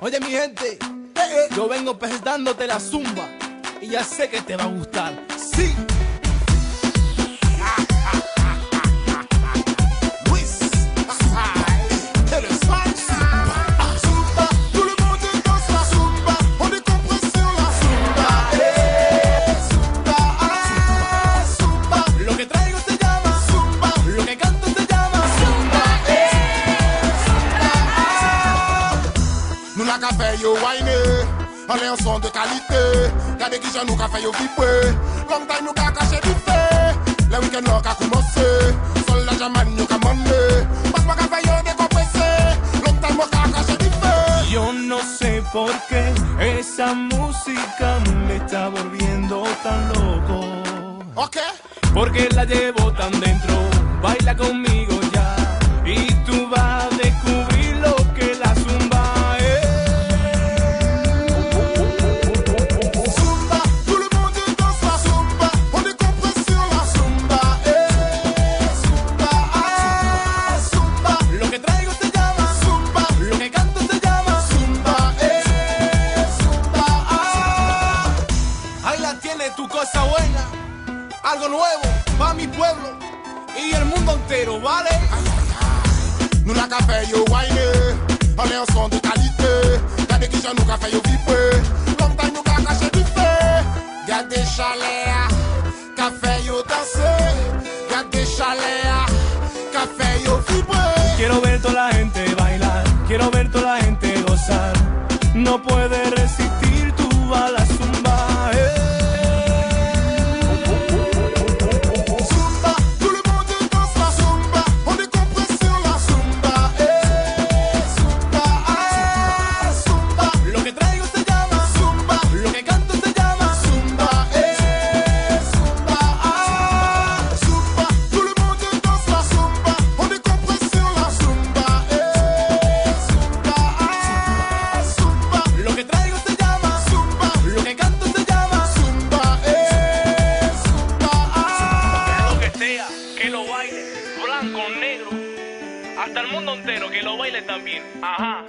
Oye mi gente, yo vengo presentándote la zumba y ya sé que te va a gustar. Sí. Nous la ka fè yo wine, an lè an son de kalite Gade ki jan nou ka fè yo vibwe Long time nou ka kache di fè Le weekend lò ka koumanse Sol la jaman yo ka mande Pas pa ka fè yo dekomprese Long time mo ka kache di fè Yo no sé por qué esa música me está volviendo tan loco. Ok? Porque la llevo tan dentro, baila conmigo nuevo para mi pueblo y el mundo entero, ¿vale? Nou la ka fè yo wine lè an son de kalite Gade ki jan nou ka fè yo vibre Long time nou ka kache di fè Gade chale a Ka fè yo danse Gade chale a Ka fè yo vibre Quiero ver toda la gente bailar, quiero ver toda la gente gozar. No puede blanco, negro, hasta el mundo entero, que lo baile también. Ajá.